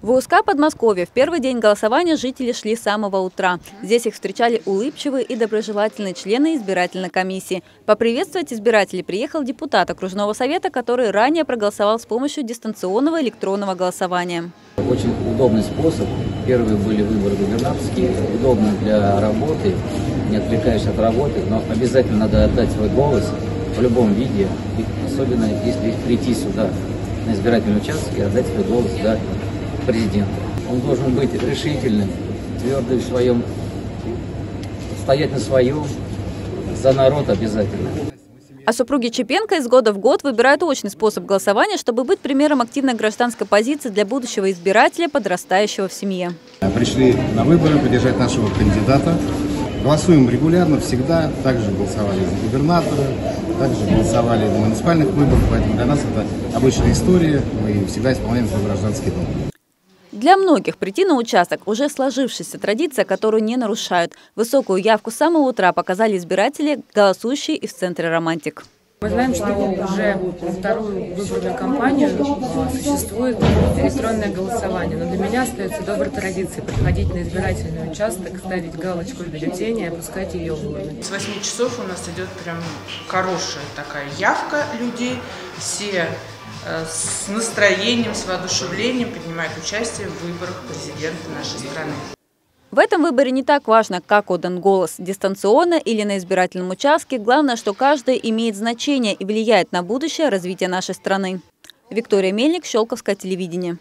В УСК Подмосковья в первый день голосования жители шли с самого утра. Здесь их встречали улыбчивые и доброжелательные члены избирательной комиссии. Поприветствовать избирателей приехал депутат окружного совета, который ранее проголосовал с помощью дистанционного электронного голосования. Очень удобный способ. Первые были выборы губернаторские, удобно для работы, не отвлекаешься от работы, но обязательно надо отдать свой голос в любом виде, особенно если прийти сюда на избирательный участок и отдать свой голос за президента. Он должен быть решительным, твердым в своем, стоять на своем, за народ обязательно. А супруги Чепенко из года в год выбирают очный способ голосования, чтобы быть примером активной гражданской позиции для будущего избирателя, подрастающего в семье. Пришли на выборы поддержать нашего кандидата. Голосуем регулярно, всегда. Также голосовали за губернатора, также голосовали на муниципальных выборах. Поэтому для нас это обычная история. Мы всегда исполняем свой гражданский долг. Для многих прийти на участок – уже сложившаяся традиция, которую не нарушают. Высокую явку с самого утра показали избиратели, голосующие и в центре «Романтик». Мы знаем, что уже вторую выборную кампанию существует электронное голосование, но для меня остается доброй традицией подходить на избирательный участок, ставить галочку в бюллетене и опускать ее в урну. С 8 часов у нас идет прям хорошая такая явка людей. Все с настроением, с воодушевлением принимают участие в выборах президента нашей страны. В этом выборе не так важно, как отдан голос – дистанционно или на избирательном участке. Главное, что каждый имеет значение и влияет на будущее развития нашей страны. Виктория Мельник, Щелковское телевидение.